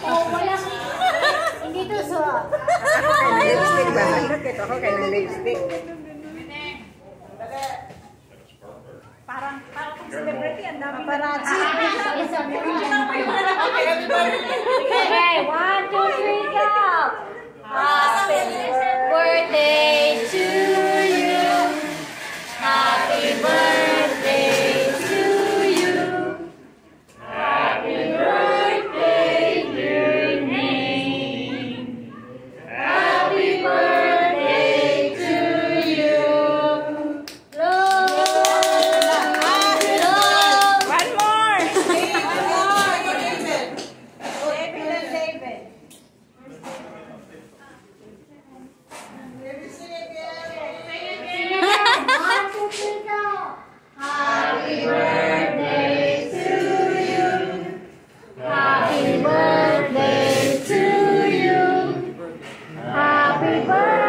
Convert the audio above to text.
Oh, wala. Hindi to so. Lipstick ba? Look ito ako kay ng lipstick. Parang parang celebrity ang. Paparazzi. Okay, one, two, three, go. Happy birthday. Happy birthday.